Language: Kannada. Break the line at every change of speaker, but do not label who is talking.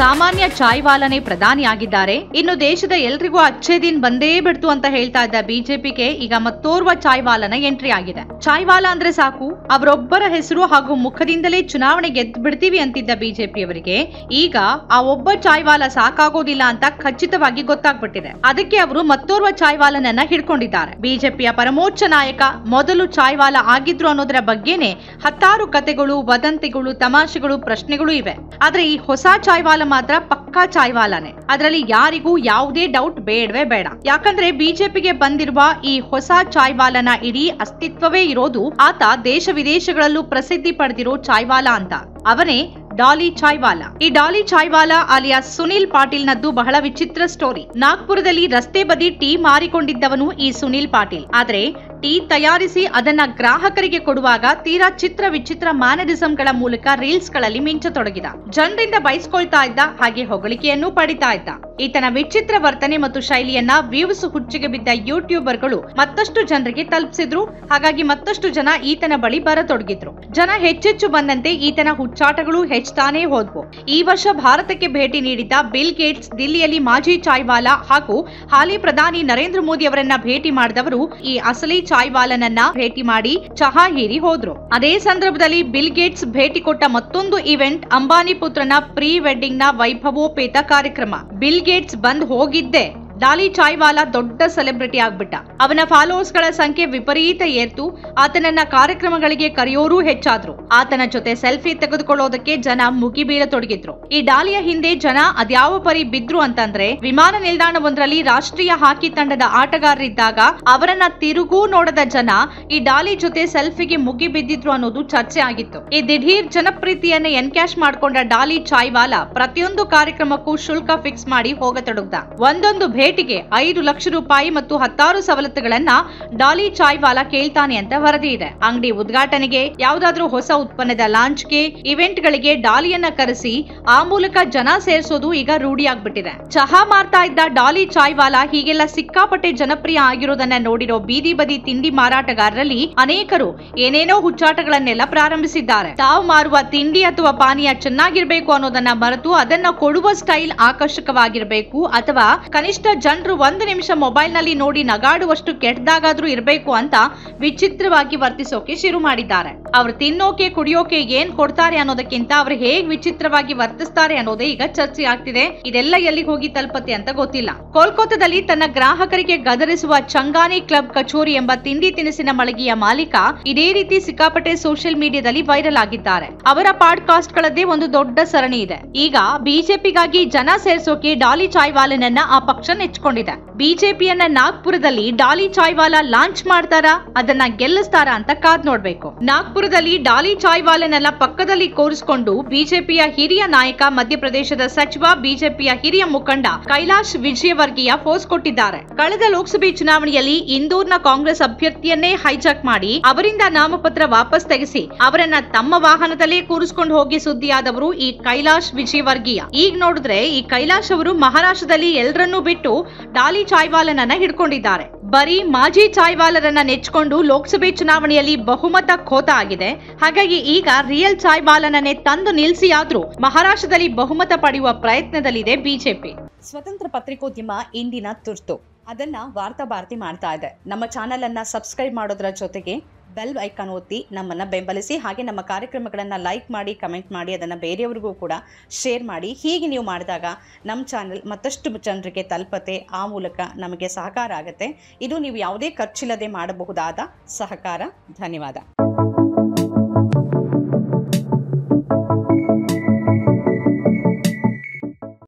ಸಾಮಾನ್ಯ ಚಾಯ್ವಾಲನೇ ಪ್ರಧಾನಿಯಾಗಿದ್ದಾರೆ ಇನ್ನು ದೇಶದ ಎಲ್ರಿಗೂ ಅಚ್ಚೆ ದಿನ್ ಬಂದೇ ಬಿಡ್ತು ಅಂತ ಹೇಳ್ತಾ ಇದ್ದ ಬಿಜೆಪಿಗೆ ಈಗ ಮತ್ತೋರ್ವ ಚಾಯ್ವಾಲನ ಎಂಟ್ರಿ ಆಗಿದೆ. ಚಾಯ್ವಾಲ ಅಂದ್ರೆ ಸಾಕು. ಅವರೊಬ್ಬರ ಹೆಸರು ಹಾಗೂ ಮುಖದಿಂದಲೇ ಚುನಾವಣೆ ಗೆದ್ದು ಬಿಡ್ತೀವಿ ಅಂತಿದ್ದ ಬಿಜೆಪಿಯವರಿಗೆ ಈಗ ಆ ಒಬ್ಬ ಚಾಯ್ವಾಲ ಸಾಕಾಗೋದಿಲ್ಲ ಅಂತ ಖಚಿತವಾಗಿ ಗೊತ್ತಾಗ್ಬಿಟ್ಟಿದೆ. ಅದಕ್ಕೆ ಅವರು ಮತ್ತೋರ್ವ ಚಾಯ್ವಾಲನನ್ನ ಹಿಡ್ಕೊಂಡಿದ್ದಾರೆ. ಬಿಜೆಪಿಯ ಪರಮೋಚ್ಚ ನಾಯಕ ಮೊದಲು ಚಾಯ್ವಾಲ ಆಗಿದ್ರು ಅನ್ನೋದರ ಬಗ್ಗೆನೇ ಹತ್ತಾರು ಕತೆಗಳು, ವದಂತಿಗಳು, ತಮಾಷೆಗಳು, ಪ್ರಶ್ನೆಗಳು ಇವೆ. ಆದ್ರೆ ಈ ಹೊಸ ಚಾಯ್ವಾಲ ಮಾತ್ರ ಪಕ್ಕಾ ಚಾಯ್ವಾಲಾನೆ. ಅದರಲ್ಲಿ ಯಾರಿಗೂ ಯಾವುದೇ ಡೌಟ್ ಬೇಡವೇ ಬೇಡ. ಯಾಕಂದ್ರೆ ಬಿಜೆಪಿಗೆ ಬಂದಿರುವ ಈ ಹೊಸ ಚಾಯ್ವಾಲನ ಇಡೀ ಅಸ್ತಿತ್ವವೇ ಇರೋದು ಆತ ದೇಶ ವಿದೇಶಗಳಲ್ಲೂ ಪ್ರಸಿದ್ಧಿ ಪಡೆದಿರೋ ಚಾಯ್ವಾಲಾ ಅಂತ. ಅವನೇ ಡಾಲಿ ಚಾಯ್ವಾಲಾ. ಈ ಡಾಲಿ ಚಾಯ್ವಾಲಾ ಅಲಿಯಾ ಸುನಿಲ್ ಪಾಟೀಲ್ ನದ್ದು ಬಹಳ ವಿಚಿತ್ರ ಸ್ಟೋರಿ ನಾಗ್ಪುರದಲ್ಲಿ ರಸ್ತೆ ಬದಿ ಟೀ ಮಾರಿಕೊಂಡಿದ್ದವನು ಈ ಸುನಿಲ್ ಪಾಟೀಲ್. ಆದ್ರೆ ಟೀ ತಯಾರಿಸಿ ಅದನ್ನ ಗ್ರಾಹಕರಿಗೆ ಕೊಡುವಾಗ ತೀರಾ ಚಿತ್ರ ವಿಚಿತ್ರ ಮ್ಯಾನರಿಸಂಗಳ ಮೂಲಕ ರೀಲ್ಸ್ಗಳಲ್ಲಿ ಮಿಂಚತೊಡಗಿದ. ಜನರಿಂದ ಬಯಸ್ಕೊಳ್ತಾ ಇದ್ದ ಹಾಗೆ ಹೊಗಳಿಕೆಯನ್ನು ಪಡಿತಾ ಇದ್ದ. ಈತನ ವಿಚಿತ್ರ ವರ್ತನೆ ಮತ್ತು ಶೈಲಿಯನ್ನ ವ್ಯೂಸ್ ಹುಚ್ಚಿಗೆ ಬಿದ್ದ ಯೂಟ್ಯೂಬರ್ಗಳು ಮತ್ತಷ್ಟು ಜನರಿಗೆ ತಲುಪಿಸಿದ್ರು. ಹಾಗಾಗಿ ಮತ್ತಷ್ಟು ಜನ ಈತನ ಬಳಿ ಬರತೊಡಗಿದ್ರು. ಜನ ಹೆಚ್ಚೆಚ್ಚು ಬಂದಂತೆ ಈತನ ಹುಚ್ಚಾಟಗಳು ಹೆಚ್ಚುತ್ತಾನೇ ಹೋದ್ವು. ಈ ವರ್ಷ ಭಾರತಕ್ಕೆ ಭೇಟಿ ನೀಡಿದ್ದ ಬಿಲ್ ಗೇಟ್ಸ್, ದಿಲ್ಲಿಯಲ್ಲಿ ಮಾಜಿ ಚಾಯ್ವಾಲಾ ಹಾಗೂ ಹಾಲಿ ಪ್ರಧಾನಿ ನರೇಂದ್ರ ಮೋದಿ ಅವರನ್ನ ಭೇಟಿ ಮಾಡಿದವರು ಈ ಅಸಲಿ ಚಾಯ್ವಾಲನನ್ನ ಭೇಟಿ ಮಾಡಿ ಚಹಾ ಹೀರಿ ಹೋದ್ರು. ಅದೇ ಸಂದರ್ಭದಲ್ಲಿ ಬಿಲ್ ಗೇಟ್ಸ್ ಭೇಟಿ ಕೊಟ್ಟ ಮತ್ತೊಂದು ಇವೆಂಟ್ ಅಂಬಾನಿ ಪುತ್ರನ ಪ್ರೀ ವೆಡ್ಡಿಂಗ್ನ ವೈಭವೋಪೇತ ಕಾರ್ಯಕ್ರಮ. ಬಿಲ್ ಗೇಟ್ಸ್ ಬಂದ್ ಹೋಗಿದ್ದೆ. ಡಾಲಿ ಚಾಯ್ವಾಲಾ ದೊಡ್ಡ ಸೆಲೆಬ್ರಿಟಿ ಆಗ್ಬಿಟ್ಟ. ಅವನ ಫಾಲೋವರ್ಸ್ಗಳ ಸಂಖ್ಯೆ ವಿಪರೀತ ಏರ್ತು, ಆತನನ್ನ ಕಾರ್ಯಕ್ರಮಗಳಿಗೆ ಕರೆಯೋರು ಹೆಚ್ಚಾದ್ರು. ಆತನ ಜೊತೆ ಸೆಲ್ಫಿ ತೆಗೆದುಕೊಳ್ಳೋದಕ್ಕೆ ಜನ ಮುಗಿಬೀಳತೊಡಗಿದ್ರು. ಈ ಡಾಲಿಯ ಹಿಂದೆ ಜನ ಅದ್ಯಾವ ಪರಿ ಬಿದ್ರು ಅಂತಂದ್ರೆ, ವಿಮಾನ ನಿಲ್ದಾಣವೊಂದರಲ್ಲಿ ರಾಷ್ಟ್ರೀಯ ಹಾಕಿ ತಂಡದ ಆಟಗಾರರಿದ್ದಾಗ ಅವರನ್ನ ತಿರುಗೂ ನೋಡದ ಜನ ಈ ಡಾಲಿ ಜೊತೆ ಸೆಲ್ಫಿಗೆ ಮುಗಿ ಬಿದ್ದಿದ್ರು ಅನ್ನೋದು ಚರ್ಚೆ ಆಗಿತ್ತು. ಈ ದಿಢೀರ್ ಜನಪ್ರೀತಿಯನ್ನ ಎನ್ಕ್ಯಾಶ್ ಮಾಡ್ಕೊಂಡ ಡಾಲಿ ಚಾಯ್ವಾಲಾ ಪ್ರತಿಯೊಂದು ಕಾರ್ಯಕ್ರಮಕ್ಕೂ ಶುಲ್ಕ ಫಿಕ್ಸ್ ಮಾಡಿ ಹೋಗತೊಡಗ್ದ. ಒಂದೊಂದು ಭೇಟಿಗೆ ಐದು ಲಕ್ಷ ರೂಪಾಯಿ ಮತ್ತು ಹತ್ತಾರು ಸವಲತ್ತುಗಳನ್ನ ಡಾಲಿ ಚಾಯ್ವಾಲಾ ಕೇಳ್ತಾನೆ ಅಂತ ವರದಿ ಇದೆ. ಅಂಗಡಿ ಉದ್ಘಾಟನೆಗೆ ಯಾವ್ದಾದ್ರೂ ಹೊಸ ಉತ್ಪನ್ನದ ಲಾಂಚ್ಗೆ ಇವೆಂಟ್ ಗಳಿಗೆ ಡಾಲಿಯನ್ನ ಕರೆಸಿ ಆ ಮೂಲಕ ಜನ ಸೇರಿಸೋದು ಈಗ ರೂಢಿಯಾಗ್ಬಿಟ್ಟಿದೆ ಚಹಾ ಮಾರ್ತಾ ಇದ್ದ ಡಾಲಿ ಚಾಯ್ವಾಲಾ ಹೀಗೆಲ್ಲ ಸಿಕ್ಕಾಪಟ್ಟೆ ಜನಪ್ರಿಯ ಆಗಿರೋದನ್ನ ನೋಡಿರೋ ಬೀದಿ ಬದಿ ತಿಂಡಿ ಮಾರಾಟಗಾರರಲ್ಲಿ ಅನೇಕರು ಏನೇನೋ ಹುಚ್ಚಾಟಗಳನ್ನೆಲ್ಲ ಪ್ರಾರಂಭಿಸಿದ್ದಾರೆ. ತಾವು ಮಾರುವ ತಿಂಡಿ ಅಥವಾ ಪಾನೀಯ ಚೆನ್ನಾಗಿರ್ಬೇಕು ಅನ್ನೋದನ್ನ ಮರೆತು ಅದನ್ನ ಕೊಡುವ ಸ್ಟೈಲ್ ಆಕರ್ಷಕವಾಗಿರ್ಬೇಕು ಅಥವಾ ಕನಿಷ್ಠ ಜನರು ಒಂದು ನಿಮಿಷ ಮೊಬೈಲ್ನಲ್ಲಿ ನೋಡಿ ನಗಾಡುವಷ್ಟು ಕೆಟ್ಟದಾಗಾದ್ರೂ ಇರಬೇಕು ಅಂತ ವಿಚಿತ್ರವಾಗಿ ವರ್ತಿಸೋಕೆ ಶುರು ಮಾಡಿದ್ದಾರೆ. ಅವ್ರು ತಿನ್ನೋಕೆ, ಕುಡಿಯೋಕೆ ಏನ್ ಕೊಡ್ತಾರೆ ಅನ್ನೋದಕ್ಕಿಂತ ಅವ್ರು ಹೇಗ್ ವಿಚಿತ್ರವಾಗಿ ವರ್ತಿಸ್ತಾರೆ ಅನ್ನೋದೇ ಈಗ ಚರ್ಚೆ ಆಗ್ತಿದೆ. ಇದೆಲ್ಲ ಎಲ್ಲಿಗೆ ಹೋಗಿ ತಲುಪತ್ತೆ ಅಂತ ಗೊತ್ತಿಲ್ಲ. ಕೋಲ್ಕತ್ತಾದಲ್ಲಿ ತನ್ನ ಗ್ರಾಹಕರಿಗೆ ಗದರಿಸುವ ಚಂಗಾನಿ ಕ್ಲಬ್ ಕಚೋರಿ ಎಂಬ ತಿಂಡಿ ತಿನಿಸಿನ ಮಳಿಗೆಯ ಮಾಲೀಕ ಇದೇ ರೀತಿ ಸಿಕ್ಕಾಪಟ್ಟೆ ಸೋಷಿಯಲ್ ಮೀಡಿಯಾದಲ್ಲಿ ವೈರಲ್ ಆಗಿದ್ದಾರೆ. ಅವರ ಪಾಡ್ಕಾಸ್ಟ್ ಗಳದ್ದೇ ಒಂದು ದೊಡ್ಡ ಸರಣಿ ಇದೆ. ಈಗ ಬಿಜೆಪಿಗಾಗಿ ಜನ ಸೇರ್ಸೋಕೆ ಡಾಲಿ ಚಾಯ್ವಾಲನನ್ನ ಆ ಪಕ್ಷ ನೆಚ್ಕೊಂಡಿದೆ ಬಿಜೆಪಿಯನ್ನ ನಾಗ್ಪುರದಲ್ಲಿ ಡಾಲಿ ಚಾಯ್ವಾಲಾ ಲಾಂಚ್ ಮಾಡ್ತಾರಾ? ಅದನ್ನ ಗೆಲ್ಲಿಸ್ತಾರ ಅಂತ ಕಾದ್ ನೋಡ್ಬೇಕು. ನಾಗ್ಪುರದಲ್ಲಿ ಡಾಲಿ ಚಾಯ್ವಾಲನೆಲ್ಲ ಪಕ್ಕದಲ್ಲಿ ಕೂರಿಸಿಕೊಂಡು ಬಿಜೆಪಿಯ ಹಿರಿಯ ನಾಯಕ, ಮಧ್ಯಪ್ರದೇಶದ ಸಚಿವ, ಬಿಜೆಪಿಯ ಹಿರಿಯ ಮುಖಂಡ ಕೈಲಾಶ್ ವಿಜಯವರ್ಗೀಯ ಫೋರ್ಸ್ ಕೊಟ್ಟಿದ್ದಾರೆ. ಕಳೆದ ಲೋಕಸಭೆ ಚುನಾವಣೆಯಲ್ಲಿ ಇಂದೂರ್ನ ಕಾಂಗ್ರೆಸ್ ಅಭ್ಯರ್ಥಿಯನ್ನೇ ಹೈಜಾಕ್ ಮಾಡಿ ಅವರಿಂದ ನಾಮಪತ್ರ ವಾಪಸ್ ತೆಗೆಸಿ ಅವರನ್ನ ತಮ್ಮ ವಾಹನದಲ್ಲೇ ಕೂರಿಸಿಕೊಂಡು ಹೋಗಿ ಸುದ್ದಿಯಾದವರು ಈ ಕೈಲಾಶ್ ವಿಜಯವರ್ಗೀಯ. ಈಗ ನೋಡಿದ್ರೆ ಈ ಕೈಲಾಶ್ ಅವರು ಮಹಾರಾಷ್ಟ್ರದಲ್ಲಿ ಎಲ್ಲರನ್ನೂ ಬಿಟ್ಟು ಡಾಲಿ ಚಾಯ್ವಾಲನನ್ನ ಹಿಡ್ಕೊಂಡಿದ್ದಾರೆ. ಬರೀ ಮಾಜಿ ಚಾಯ್ವಾಲರನ್ನ ನೆಚ್ಕೊಂಡು ಲೋಕಸಭೆ ಚುನಾವಣೆಯಲ್ಲಿ ಬಹುಮತ ಖೋತ ಆಗಿದೆ. ಹಾಗಾಗಿ ಈಗ ರಿಯಲ್ ಚಾಯ್ವಾಲನನ್ನೇ ತಂದು ನಿಲ್ಸಿಯಾದ್ರೂ ಮಹಾರಾಷ್ಟ್ರದಲ್ಲಿ ಬಹುಮತ ಪಡೆಯುವ ಪ್ರಯತ್ನದಲ್ಲಿದೆ ಬಿಜೆಪಿ.
ಸ್ವತಂತ್ರ ಪತ್ರಿಕೋದ್ಯಮ ಇಂದಿನ ತುರ್ತು. ಅದನ್ನ ವಾರ್ತಾ ಭಾರತಿ ಮಾಡ್ತಾ ಇದೆ. ನಮ್ಮ ಚಾನೆಲ್ ಅನ್ನ ಸಬ್ಸ್ಕ್ರೈಬ್ ಮಾಡೋದ್ರ ಜೊತೆಗೆ ಬೆಲ್ ಐಕಾನ್ ಒತ್ತಿ ನಮ್ಮನ್ನು ಬೆಂಬಲಿಸಿ ಹಾಗೆ ನಮ್ಮ ಕಾರ್ಯಕ್ರಮಗಳನ್ನು ಲೈಕ್ ಮಾಡಿ ಕಮೆಂಟ್ ಮಾಡಿ, ಅದನ್ನು ಬೇರೆಯವ್ರಿಗೂ ಕೂಡ ಶೇರ್ ಮಾಡಿ. ಹೀಗೆ ನೀವು ಮಾಡಿದಾಗ ನಮ್ಮ ಚಾನಲ್ ಮತ್ತಷ್ಟು ಜನರಿಗೆ ತಲುಪತ್ತೆ. ಆ ಮೂಲಕ ನಮಗೆ ಸಹಕಾರ ಆಗುತ್ತೆ. ಇದು ನೀವು ಯಾವುದೇ ಖರ್ಚಿಲ್ಲದೆ ಮಾಡಬಹುದಾದ ಸಹಕಾರ. ಧನ್ಯವಾದ.